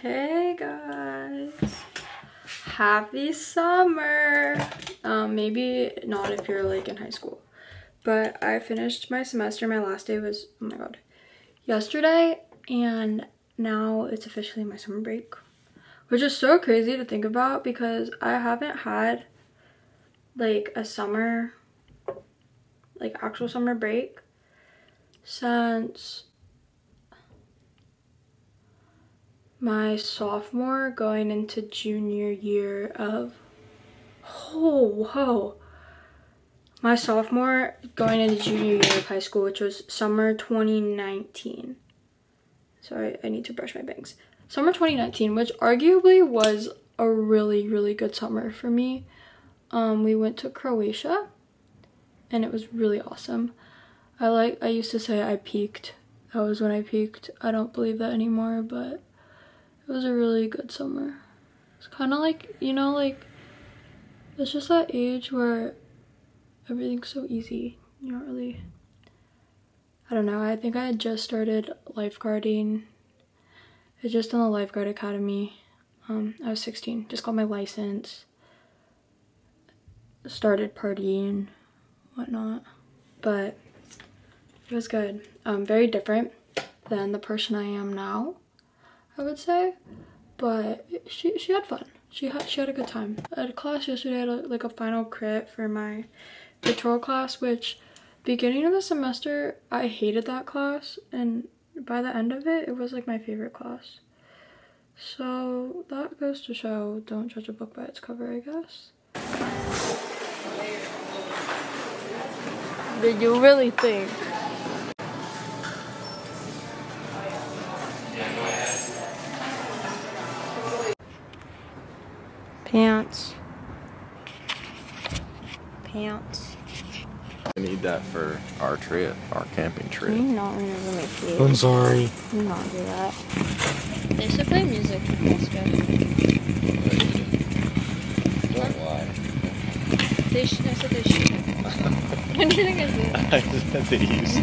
Hey guys, happy summer. Um, maybe not if you're like in high school, but I finished my semester. My last day was, oh my god, yesterday, and now it's officially my summer break, which is so crazy to think about because I haven't had like a summer, like actual summer break since my sophomore going into junior year of oh whoa. My sophomore going into junior year of high school which was summer 2019 sorry i need to brush my bangs. Summer 2019 which arguably was a really really good summer for me. Um we went to croatia and it was really awesome. I like i used to say i peaked. That was when i peaked. I don't believe that anymore but it was a really good summer. It's kind of like, you know, like, it's just that age where everything's so easy. You don't really, I don't know. I think I had just started lifeguarding. I just done the lifeguard academy. Um, I was 16, just got my license. Started partying, whatnot. But it was good. Um, very different than the person I am now. I would say. But she, she had fun. She had, she had a good time. At class yesterday, I had a, like a final crit for my patrol class, which beginning of the semester, I hated that class. And by the end of it, it was like my favorite class. So that goes to show, don't judge a book by its cover, I guess. Did you really think? Pants. Pants. I need that for our trip, our camping Can you trip. not remember my feet? I'm sorry. Can you not do that? They should play music in Moscow. Don't lie. They should. I said they should. what do you think I said? I just said they used to.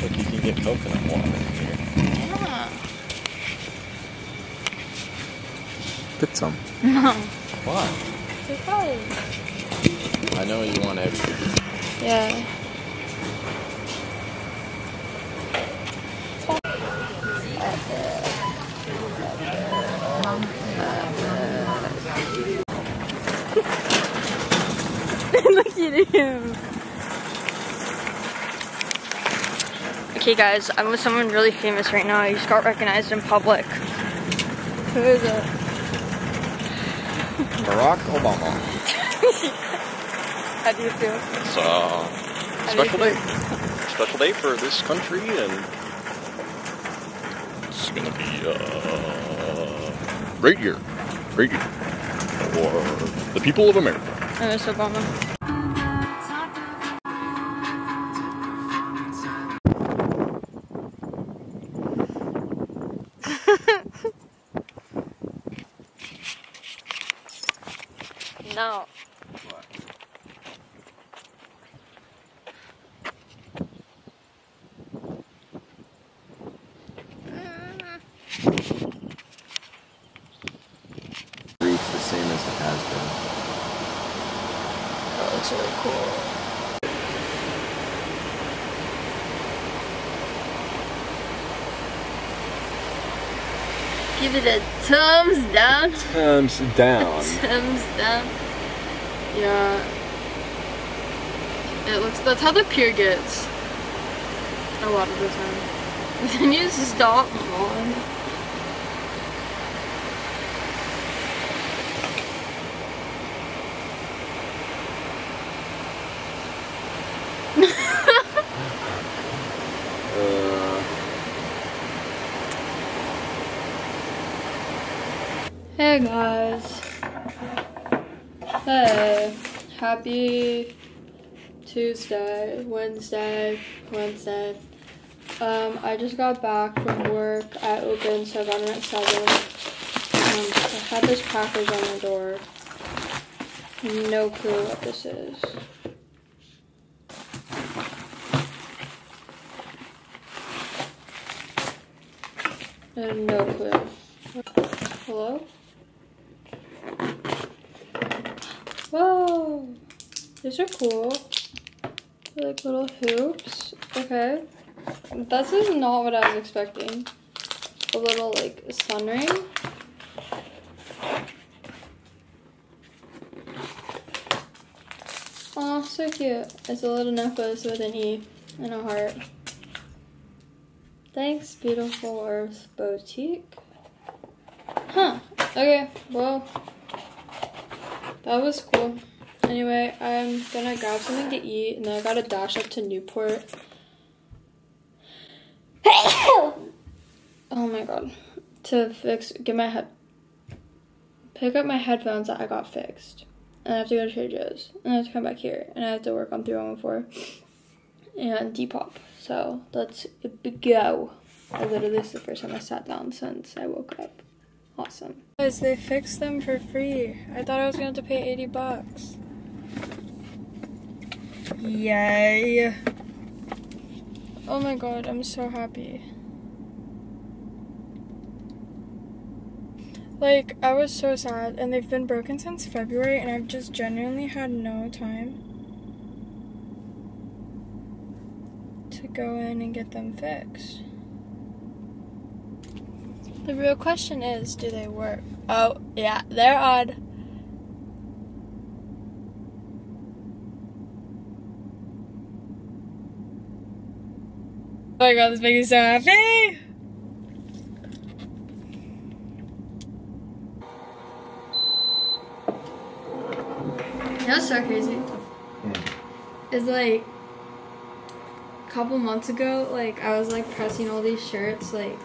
Look, you can get coconut water in here. Yeah. Get some. No. Why? Because. I know you want everything. Yeah. Look at him. Okay, guys, I'm with someone really famous right now. You just got recognized in public. Who is it? Barack Obama. How do you feel? It's uh, a special day. Special day for this country, and it's gonna be a great year. Great year for the people of America. I miss Obama. No. Roof's the same as it has been. Oh, that looks really cool. Give it a thumbs down. Thumbs down. Thumbs down. Yeah. It looks, that's how the pier gets. A lot of the time. Then you stop. Uh, Hey guys. Hey. Happy Tuesday, Wednesday, Wednesday. Um, I just got back from work. I opened, so I got at 7. Um, I had this package on the door. No clue what this is. No clue. Hello? Whoa! These are cool. They're like little hoops. Okay. This is not what I was expecting. A little like sun ring. Oh, so cute. It's a little necklace with an E and a heart. Thanks, Beautiful Earth Boutique. Huh. Okay, well, that was cool. Anyway, I'm gonna grab something to eat and then I gotta dash up to Newport. oh my god. To fix, get my head, pick up my headphones that I got fixed. And I have to go to Trader Joe's. And I have to come back here. And I have to work on 3114 and Depop. So let's go. I literally, this is the first time I sat down since I woke up. Awesome. Guys, they fixed them for free. I thought I was to have to pay 80 bucks. Yay. Oh my god, I'm so happy. Like, I was so sad, and they've been broken since February, and I've just genuinely had no time to go in and get them fixed. The real question is, do they work? Oh, yeah, they're on. Oh my god, this makes me so happy! You know so crazy? Hmm. It's like a couple months ago, like I was like pressing all these shirts like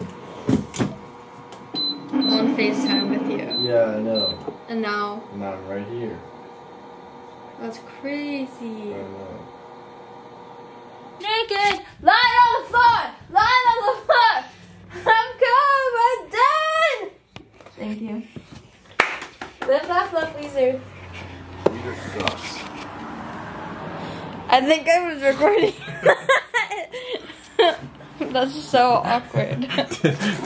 on FaceTime with you. Yeah, I know. And now And I'm right here. that's crazy. I know. Naked, lying on the floor, lying on the floor. I'm cold, I'm done. Thank you. Live, laugh, love, Weezer. Peter sucks. I think I was recording. That's so awkward.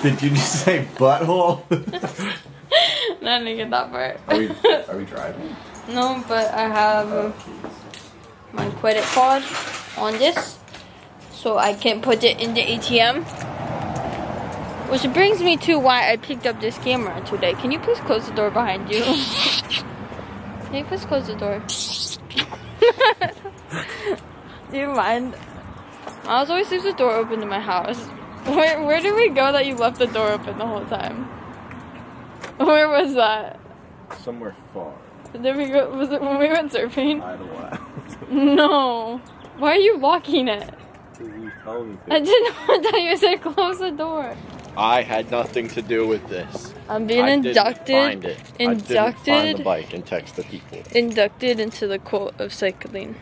Did you just say butthole? I didn't get that part. are, we, are we driving? no, but I have Oh, my credit card on this, so I can put it in the ATM. Which brings me to why I picked up this camera today. Can you please close the door behind you? Can you please close the door? Do you mind? I was always leaves the door open in my house. Where where did we go that you left the door open the whole time? Where was that? Somewhere far. Did we go? Was it when we went surfing? Idlewild. No. Why are you locking it? You told me I didn't want that you said close the door. I had nothing to do with this. I'm being I inducted Didn't find it. I didn't find inducted- the bike and text the people. inducted into the cult of cycling.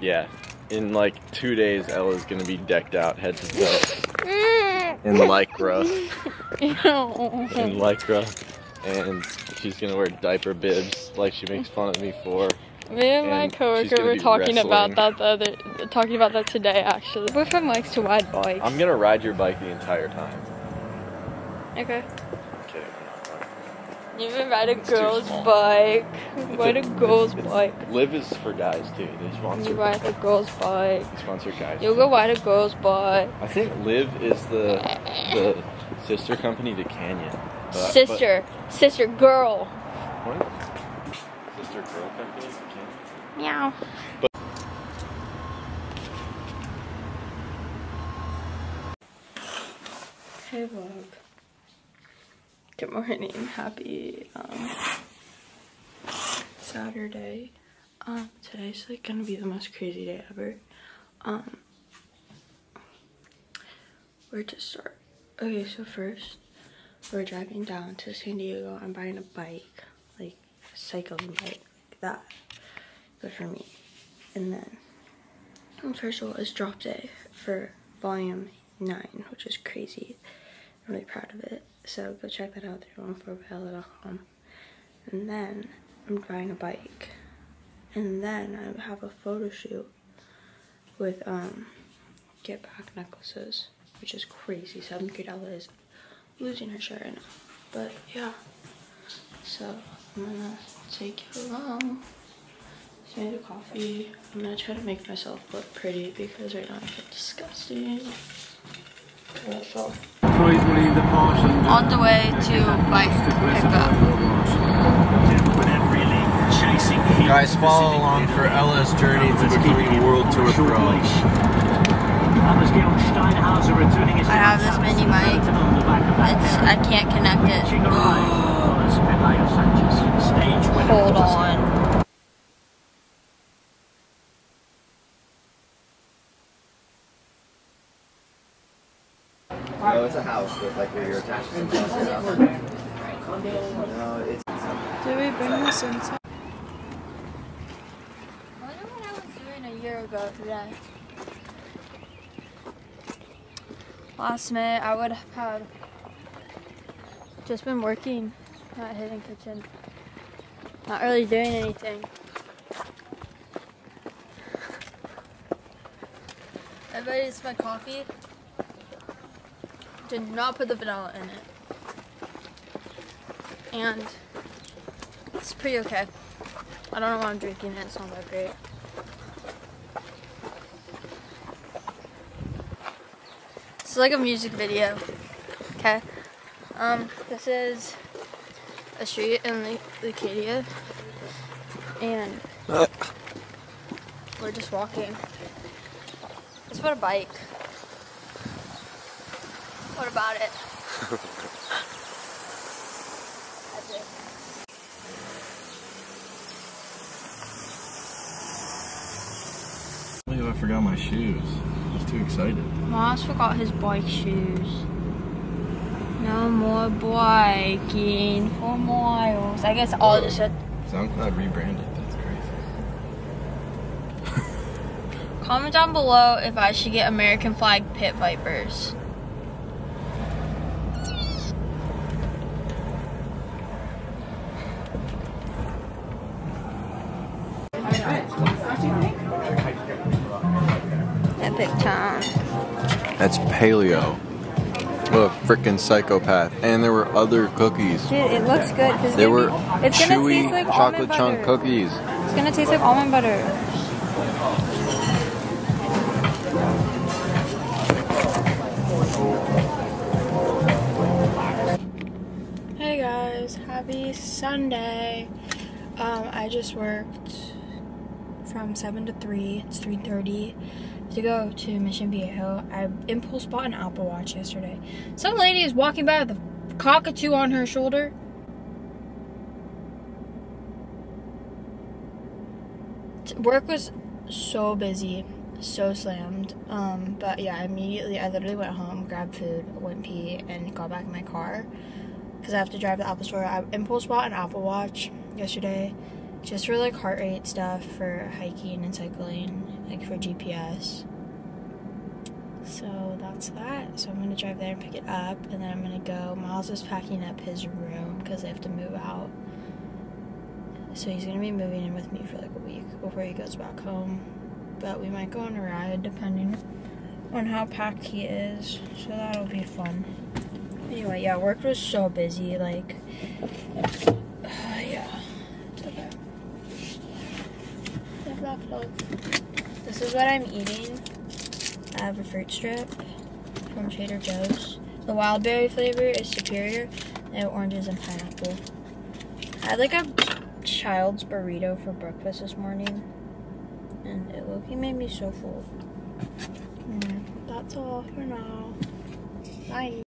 Yeah. In like two days, Ella's gonna be decked out head to toe in lycra, Ew. in lycra, and she's gonna wear diaper bibs like she makes fun of me for. Me and my and she's coworker were be talking about that the other, talking about that today actually. Boyfriend likes to ride bikes. I'm gonna ride your bike the entire time. okay. Okay, I'm not riding. You even ride a It's girl's bike. It's Ride a a- girl's it's- bike. Liv is for guys too. They sponsor. You ride a girl's bike. They sponsor guys. You go ride a girl's bike. I think Liv is the the sister company to Canyon. But- but- Sister, sister, girl. what? Sister girl company to Canyon. Meow. But- Hey vlog. Good morning. Happy um Saturday. Um today's like gonna be the most crazy day ever. Um where to start? Okay, so first we're driving down to San Diego. I'm buying a bike, like a cycling bike, like that. But for me. And then First of all, it's drop day for volume 9, which is crazy. I'm really proud of it. So go check that out there on 4bella.com. And then I'm buying a bike. And then I have a photo shoot with um Get Back necklaces, which is crazy. So $73 losing her shirt right now. But yeah. So I'm gonna take you along. Just made a coffee. I'm gonna try to make myself look pretty because right now I feel disgusting. On the way to bike pickup. Guys, follow along for Ella's journey to becoming World Tour Pro. I have this mini mic. It's I can't connect it. Hold on. No, it's a house with like where you're attached to something else. No, it's Did we bring this inside? I wonder what I was doing a year ago today. Last minute, I would have had just been working at Hidden Kitchen. Not really doing anything. Everybody, it's my coffee. Did not put the vanilla in it. And it's pretty okay. I don't know why I'm drinking it, it's not that great. It's like a music video. Okay. Um, this is a street in Lu- Leucadia. And we're just walking. It's about a bike. What about it? I believe I forgot my shoes. I was too excited. Moss forgot his bike shoes. No more biking for miles. I guess I'll shit. SoundCloud rebranded. That's crazy. comment down below if I should get American flag pit vipers. Paleo. What a freaking psychopath. And there were other cookies. Dude, it looks good because They were it's gonna chewy taste like chocolate chunk butter. cookies. It's gonna taste like almond butter. Hey guys, happy Sunday. Um, I just worked from 7 to 3. It's 3.30 to go to Mission Viejo. I impulse bought an Apple Watch yesterday. Some lady is walking by with a cockatoo on her shoulder. Work was so busy, so slammed. Um, but yeah, immediately I literally went home, grabbed food, went pee, and got back in my car because I have to drive to the Apple store. I impulse bought an Apple Watch yesterday, just for like heart rate stuff for hiking and cycling, like for GPS. So that's that. So I'm gonna drive there and pick it up, and then I'm gonna go. Miles is packing up his room because they have to move out. So he's gonna be moving in with me for like a week before he goes back home. But we might go on a ride depending on how packed he is. So that'll be fun. Anyway, yeah, work was so busy. Like, yeah, it's okay. Yeah, vlog, vlog. This is what I'm eating. I have a fruit strip from Trader Joe's. The wild berry flavor is superior. They have oranges and pineapple. I had like a child's burrito for breakfast this morning, and it low-key made me so full. Mm, that's all for now. Bye.